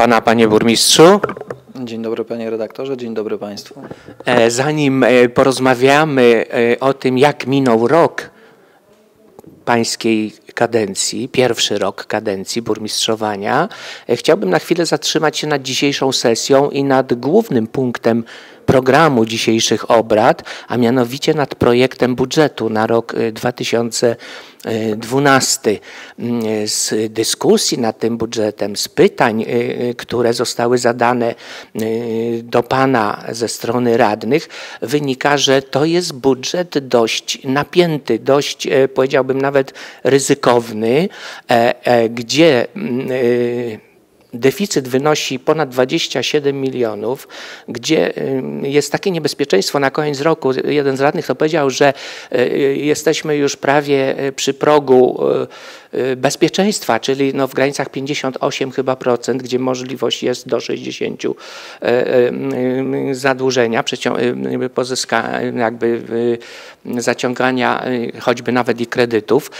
Pana, panie burmistrzu. Dzień dobry panie redaktorze, dzień dobry państwu. E, zanim e, porozmawiamy e, o tym, jak minął rok pańskiej kadencji, pierwszy rok kadencji burmistrzowania, chciałbym na chwilę zatrzymać się nad dzisiejszą sesją i nad głównym punktem programu dzisiejszych obrad, a mianowicie nad projektem budżetu na rok 2012. Mm, z dyskusji nad tym budżetem, z pytań, y, y, które zostały zadane y, do Pana ze strony radnych, wynika, że to jest budżet dość napięty, dość powiedziałbym nawet ryzykowny, e, e, gdzie mm, deficyt wynosi ponad 27 milionów, gdzie jest takie niebezpieczeństwo na koniec roku. Jeden z radnych to powiedział, że e, jesteśmy już prawie przy progu bezpieczeństwa, czyli no w granicach 58 chyba procent, gdzie możliwość jest do 60 zadłużenia, pozyska, jakby zaciągania choćby nawet i kredytów,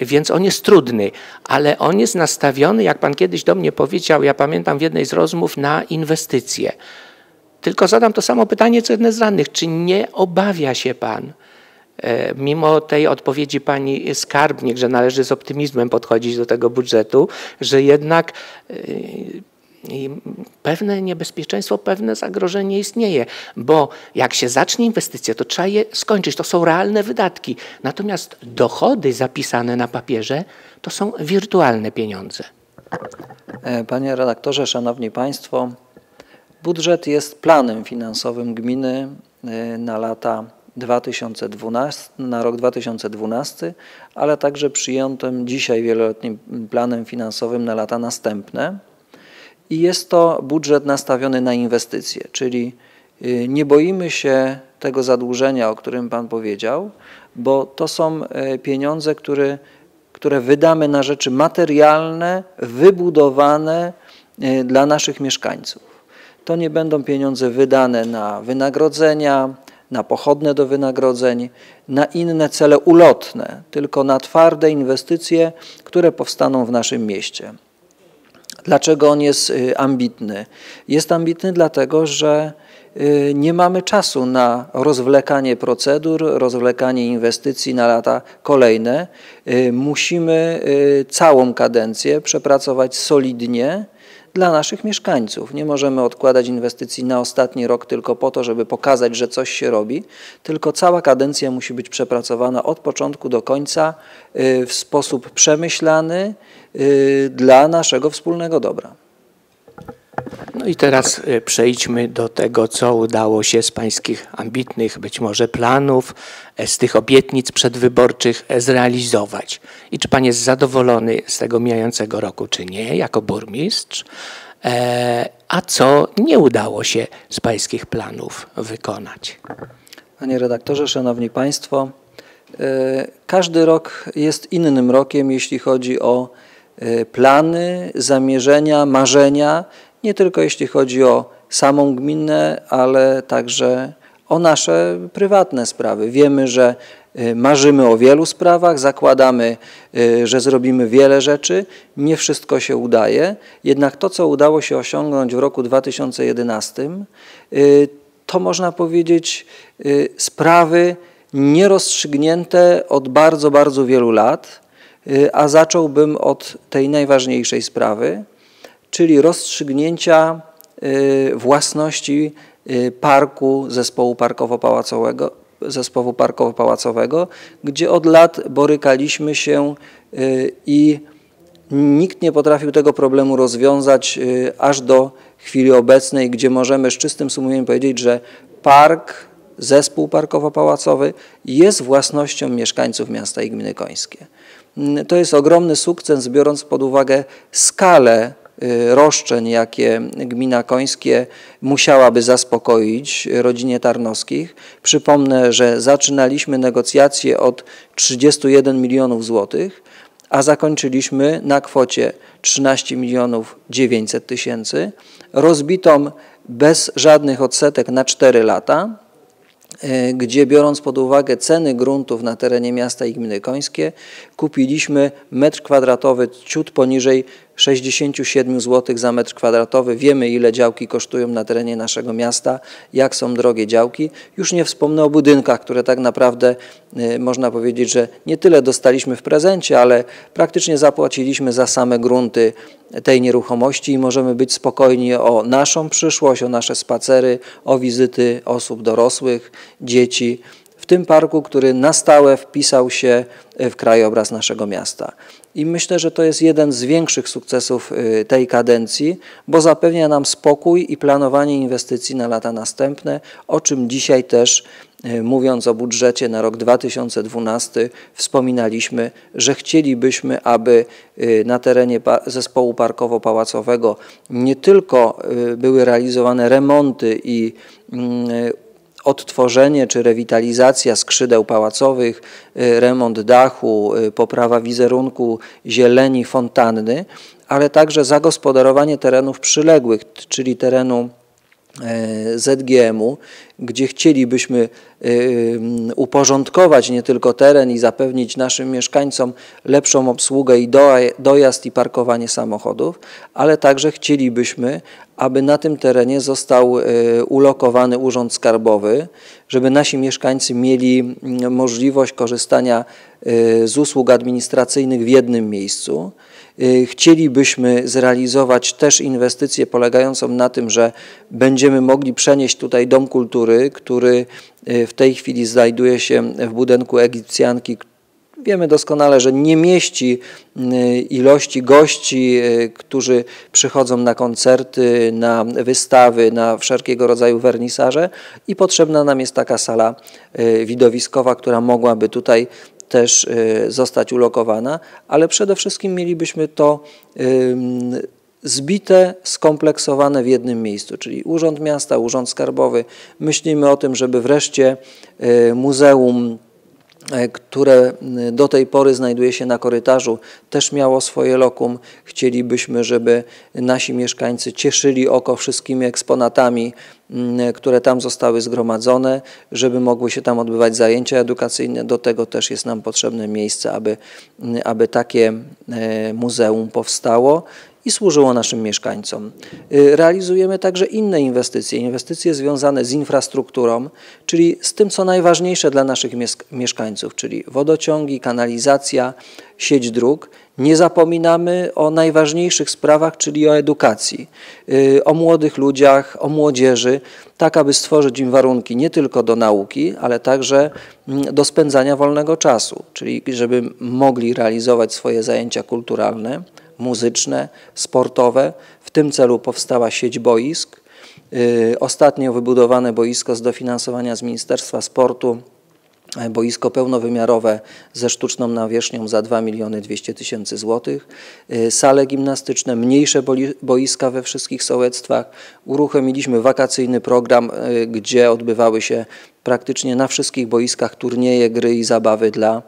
więc on jest trudny, ale on jest nastawiony, jak pan kiedyś do mnie powiedział, ja pamiętam w jednej z rozmów, na inwestycje. Tylko zadam to samo pytanie, co jedne z rannych. Czy nie obawia się Pan, e, mimo tej odpowiedzi Pani Skarbnik, że należy z optymizmem podchodzić do tego budżetu, że jednak e, pewne niebezpieczeństwo, pewne zagrożenie istnieje, bo jak się zacznie inwestycja, to trzeba je skończyć. To są realne wydatki. Natomiast dochody zapisane na papierze to są wirtualne pieniądze. E, panie redaktorze, szanowni państwo, budżet jest planem finansowym gminy e, na lata 2012, na rok 2012, ale także przyjętym dzisiaj wieloletnim planem finansowym na lata następne. I jest to budżet nastawiony na inwestycje, czyli e, nie boimy się tego zadłużenia, o którym Pan powiedział, bo to są pieniądze, które które wydamy na rzeczy materialne, wybudowane e, dla naszych mieszkańców. To nie będą pieniądze wydane na wynagrodzenia, na pochodne do wynagrodzeń, na inne cele ulotne, tylko na twarde inwestycje, które powstaną w naszym mieście. Dlaczego on jest y, ambitny? Jest ambitny dlatego, że Y, nie mamy czasu na rozwlekanie procedur, rozwlekanie inwestycji na lata kolejne. Y, musimy całą kadencję przepracować solidnie dla naszych mieszkańców. Nie możemy odkładać inwestycji na ostatni rok tylko po to, żeby pokazać, że coś się robi, tylko cała kadencja musi być przepracowana od początku do końca w sposób przemyślany dla naszego wspólnego dobra. No i teraz e, przejdźmy do tego, co udało się z pańskich ambitnych być może planów, e, z tych obietnic przedwyborczych e, zrealizować. I czy pan jest zadowolony z tego mijającego roku, czy nie, jako burmistrz? A co nie udało się z pańskich planów wykonać? Panie redaktorze, szanowni państwo, każdy rok jest innym rokiem, jeśli chodzi o plany, zamierzenia, marzenia nie tylko jeśli chodzi o samą gminę, ale także o nasze prywatne sprawy. Wiemy, że y, marzymy o wielu sprawach, zakładamy, y, że zrobimy wiele rzeczy, nie wszystko się udaje, jednak to, co udało się osiągnąć w roku 2011, y, to można powiedzieć sprawy nierozstrzygnięte od bardzo, bardzo wielu lat, a zacząłbym od tej najważniejszej sprawy, czyli rozstrzygnięcia y, własności y, parku zespołu parkowo-pałacowego, zespołu parkowo-pałacowego, gdzie od lat borykaliśmy się y, i nikt nie potrafił tego problemu rozwiązać aż do chwili obecnej, gdzie możemy z czystym sumieniem powiedzieć, że park, zespół parkowo-pałacowy jest własnością mieszkańców miasta i gminy Końskie. To jest ogromny sukces, biorąc pod uwagę skalę roszczeń, jakie gmina Końskie musiałaby zaspokoić rodzinie Tarnowskich. Przypomnę, że zaczynaliśmy negocjacje od 31 milionów złotych, a zakończyliśmy na kwocie 13 milionów 900 tysięcy, rozbitą bez żadnych odsetek na 4 lata E, gdzie biorąc pod uwagę ceny gruntów na terenie miasta i gminy Końskie, kupiliśmy metr kwadratowy ciut poniżej 67 zł za metr kwadratowy. Wiemy, ile działki kosztują na terenie naszego miasta, jak są drogie działki. Już nie wspomnę o budynkach, które tak naprawdę y, można powiedzieć, że nie tyle dostaliśmy w prezencie, ale praktycznie zapłaciliśmy za same grunty tej nieruchomości i możemy być spokojni o naszą przyszłość, o nasze spacery, o wizyty osób dorosłych, dzieci w tym parku, który na stałe wpisał się w krajobraz naszego miasta. I myślę, że to jest jeden z większych sukcesów y, tej kadencji, bo zapewnia nam spokój i planowanie inwestycji na lata następne, o czym dzisiaj też y, mówiąc o budżecie na rok 2012 wspominaliśmy, że chcielibyśmy, aby na terenie zespołu parkowo-pałacowego nie tylko były realizowane remonty i mm, odtworzenie czy rewitalizacja skrzydeł pałacowych, y, remont dachu, y, poprawa wizerunku zieleni, fontanny, ale także zagospodarowanie terenów przyległych, czyli terenu ZGM-u, gdzie chcielibyśmy e, uporządkować nie tylko teren i zapewnić naszym mieszkańcom lepszą obsługę i dojazd i parkowanie samochodów, ale także chcielibyśmy, aby na tym terenie został e, ulokowany urząd skarbowy, żeby nasi mieszkańcy mieli możliwość korzystania z usług administracyjnych w jednym miejscu. Y, chcielibyśmy zrealizować też inwestycję polegającą na tym, że będziemy mogli przenieść tutaj Dom Kultury, który y, w tej chwili znajduje się w budynku Egipcjanki, Wiemy doskonale, że nie mieści y, ilości gości, którzy przychodzą na koncerty, na wystawy, na wszelkiego rodzaju wernisaże i potrzebna nam jest taka sala widowiskowa, która mogłaby tutaj też y, zostać ulokowana, ale przede wszystkim mielibyśmy to zbite, skompleksowane w jednym miejscu, czyli Urząd Miasta, Urząd Skarbowy. Myślimy o tym, żeby wreszcie y, Muzeum które do tej pory znajduje się na korytarzu, też miało swoje lokum. Chcielibyśmy, żeby nasi mieszkańcy cieszyli oko wszystkimi eksponatami, które tam zostały zgromadzone, żeby mogły się tam odbywać zajęcia edukacyjne. Do tego też jest nam potrzebne miejsce, aby, aby takie e, muzeum powstało i służyło naszym mieszkańcom. Y, realizujemy także inne inwestycje, inwestycje związane z infrastrukturą, czyli z tym, co najważniejsze dla naszych mieszkańców, czyli wodociągi, kanalizacja, sieć dróg. Nie zapominamy o najważniejszych sprawach, czyli o edukacji, y, o młodych ludziach, o młodzieży, tak aby stworzyć im warunki nie tylko do nauki, ale także mm, do spędzania wolnego czasu, czyli żeby mogli realizować swoje zajęcia kulturalne muzyczne, sportowe. W tym celu powstała sieć boisk. Y, ostatnio wybudowane boisko z dofinansowania z Ministerstwa Sportu e, boisko pełnowymiarowe ze sztuczną nawierzchnią za 2 miliony 200 tysięcy złotych, y, sale gimnastyczne, mniejsze boiska we wszystkich sołectwach. Uruchomiliśmy wakacyjny program, y, gdzie odbywały się praktycznie na wszystkich boiskach turnieje, gry i zabawy dla,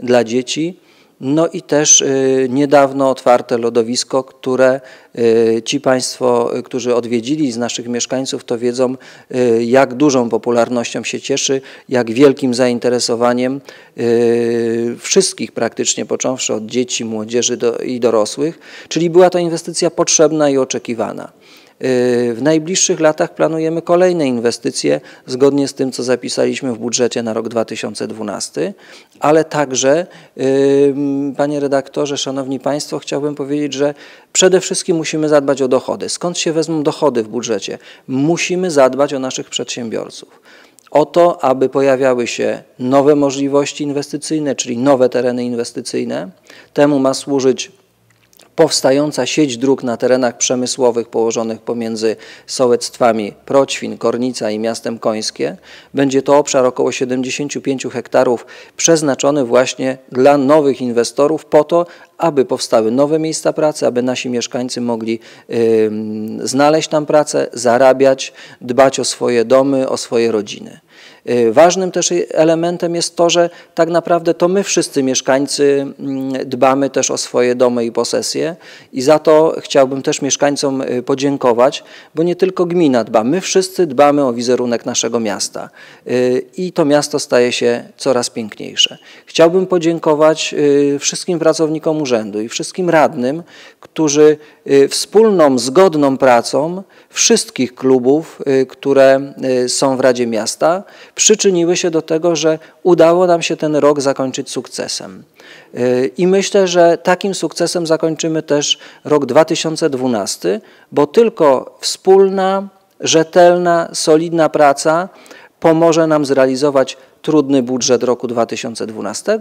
dla dzieci. No i też y, niedawno otwarte lodowisko, które y, ci Państwo, y, którzy odwiedzili z naszych mieszkańców, to wiedzą, jak dużą popularnością się cieszy, jak wielkim zainteresowaniem wszystkich praktycznie, począwszy od dzieci, młodzieży i dorosłych. Czyli była to inwestycja potrzebna i oczekiwana. W najbliższych latach planujemy kolejne inwestycje zgodnie z tym, co zapisaliśmy w budżecie na rok 2012, ale także, panie redaktorze, szanowni państwo, chciałbym powiedzieć, że przede wszystkim musimy zadbać o dochody. Skąd się wezmą dochody w budżecie? Musimy zadbać o naszych przedsiębiorców o to, aby pojawiały się nowe możliwości inwestycyjne, czyli nowe tereny inwestycyjne. Temu ma służyć powstająca sieć dróg na terenach przemysłowych położonych pomiędzy sołectwami Proćwin, Kornica i miastem Końskie. Będzie to obszar około 75 hektarów przeznaczony właśnie dla nowych inwestorów po to, aby powstały nowe miejsca pracy, aby nasi mieszkańcy mogli y, znaleźć tam pracę, zarabiać, dbać o swoje domy, o swoje rodziny. Y, ważnym też elementem jest to, że tak naprawdę to my wszyscy mieszkańcy mm, dbamy też o swoje domy i posesje i za to chciałbym też mieszkańcom y, podziękować, bo nie tylko gmina dba, my wszyscy dbamy o wizerunek naszego miasta y, i to miasto staje się coraz piękniejsze. Chciałbym podziękować wszystkim pracownikom urzędu i wszystkim radnym, którzy wspólną, zgodną pracą wszystkich klubów, które są w Radzie Miasta, przyczyniły się do tego, że udało nam się ten rok zakończyć sukcesem. Y, I myślę, że takim sukcesem zakończymy też rok 2012, bo tylko wspólna, rzetelna, solidna praca pomoże nam zrealizować trudny budżet roku 2012,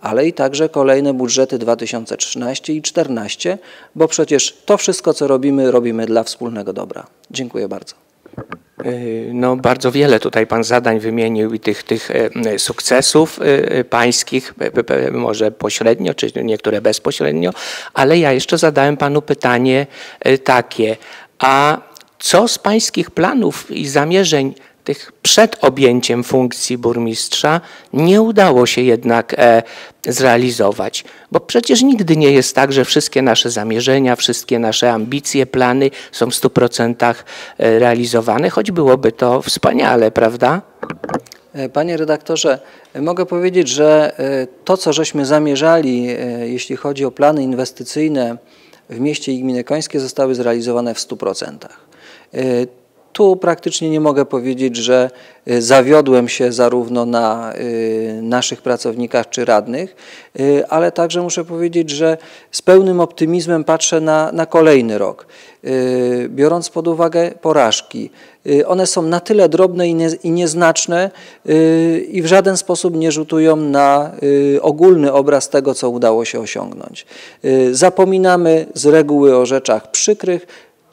ale i także kolejne budżety 2013 i 2014, bo przecież to wszystko, co robimy, robimy dla wspólnego dobra. Dziękuję bardzo. Y, no, bardzo wiele tutaj Pan zadań wymienił i tych, tych e, sukcesów y, pańskich, może pośrednio, czy niektóre bezpośrednio, ale ja jeszcze zadałem Panu pytanie e, takie, a co z Pańskich planów i zamierzeń tych przed objęciem funkcji burmistrza nie udało się jednak e, zrealizować. Bo przecież nigdy nie jest tak, że wszystkie nasze zamierzenia, wszystkie nasze ambicje, plany są w 100% e, realizowane, choć byłoby to wspaniale, prawda? E, panie redaktorze, mogę powiedzieć, że to, co żeśmy zamierzali, jeśli chodzi o plany inwestycyjne w mieście i gminy końskie, zostały zrealizowane w 100%. Tu praktycznie nie mogę powiedzieć, że y, zawiodłem się zarówno na y, naszych pracownikach czy radnych, y, ale także muszę powiedzieć, że z pełnym optymizmem patrzę na, na kolejny rok. Biorąc pod uwagę porażki, one są na tyle drobne i, nie, i nieznaczne i w żaden sposób nie rzutują na ogólny obraz tego, co udało się osiągnąć. Zapominamy z reguły o rzeczach przykrych,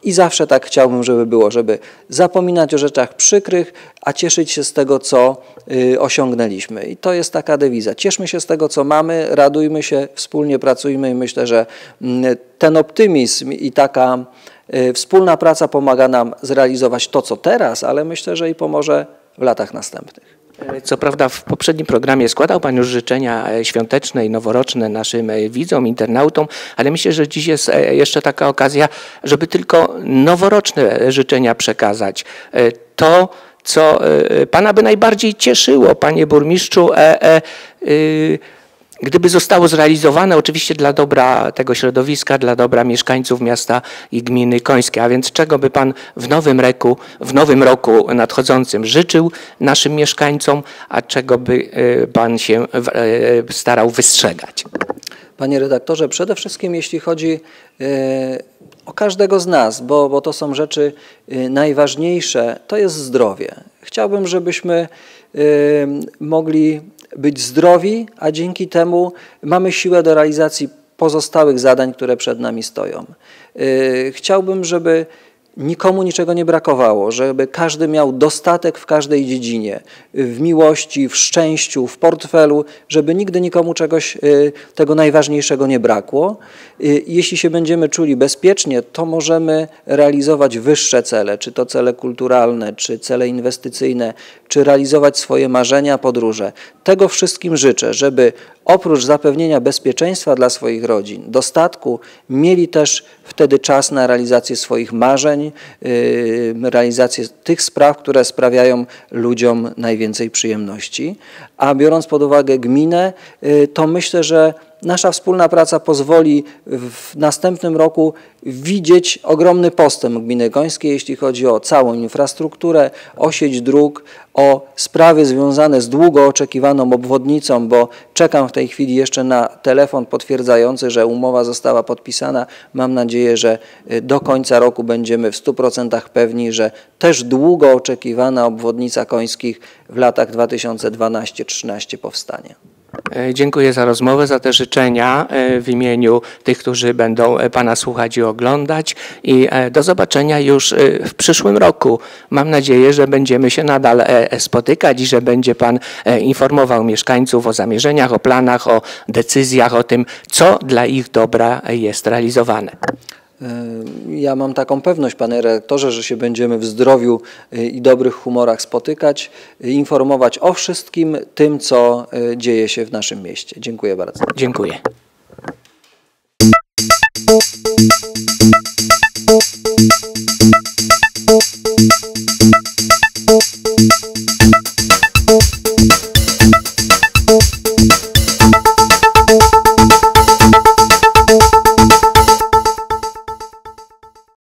i zawsze tak chciałbym, żeby było, żeby zapominać o rzeczach przykrych, a cieszyć się z tego, co y, osiągnęliśmy. I to jest taka dewiza. Cieszmy się z tego, co mamy, radujmy się, wspólnie pracujmy i myślę, że mm, ten optymizm i taka y, wspólna praca pomaga nam zrealizować to, co teraz, ale myślę, że i pomoże w latach następnych. Co prawda w poprzednim programie składał Pan już życzenia e, świąteczne i noworoczne naszym e, widzom, internautom, ale myślę, że dziś jest e, jeszcze taka okazja, żeby tylko noworoczne życzenia przekazać. To, co Pana by najbardziej cieszyło, Panie Burmistrzu, e, e, y, Gdyby zostało zrealizowane oczywiście dla dobra tego środowiska, dla dobra mieszkańców miasta i gminy Końskie, a więc czego by Pan w nowym roku, w nowym roku nadchodzącym życzył naszym mieszkańcom, a czego by e, Pan się e, starał wystrzegać? Panie redaktorze, przede wszystkim jeśli chodzi e, o każdego z nas, bo, bo to są rzeczy najważniejsze, to jest zdrowie. Chciałbym, żebyśmy mogli być zdrowi, a dzięki temu mamy siłę do realizacji pozostałych zadań, które przed nami stoją. Y, chciałbym, żeby nikomu niczego nie brakowało, żeby każdy miał dostatek w każdej dziedzinie, w miłości, w szczęściu, w portfelu, żeby nigdy nikomu czegoś y, tego najważniejszego nie brakło. Y, jeśli się będziemy czuli bezpiecznie, to możemy realizować wyższe cele, czy to cele kulturalne, czy cele inwestycyjne, czy realizować swoje marzenia, podróże. Tego wszystkim życzę, żeby oprócz zapewnienia bezpieczeństwa dla swoich rodzin, dostatku, mieli też wtedy czas na realizację swoich marzeń, y, realizację tych spraw, które sprawiają ludziom najwięcej przyjemności. A biorąc pod uwagę gminę, y, to myślę, że nasza wspólna praca pozwoli w następnym roku widzieć ogromny postęp gminy Gońskiej, jeśli chodzi o całą infrastrukturę, o sieć dróg, o sprawy związane z długo oczekiwaną obwodnicą, bo czekam w tej chwili jeszcze na telefon potwierdzający, że umowa została podpisana. Mam nadzieję, że y, do końca roku będziemy w 100% pewni, że też długo oczekiwana obwodnica Końskich w latach 2012-2013 powstanie. E, dziękuję za rozmowę, za te życzenia e, w imieniu tych, którzy będą e, Pana słuchać i oglądać. I do zobaczenia już w przyszłym roku. Mam nadzieję, że będziemy się nadal spotykać i że będzie Pan informował mieszkańców o zamierzeniach, o planach, o decyzjach, o tym, co dla ich dobra jest realizowane. Ja mam taką pewność, panie redaktorze, że się będziemy w zdrowiu e, i dobrych humorach spotykać, e, informować o wszystkim tym, co e, dzieje się w naszym mieście. Dziękuję bardzo. Dziękuję.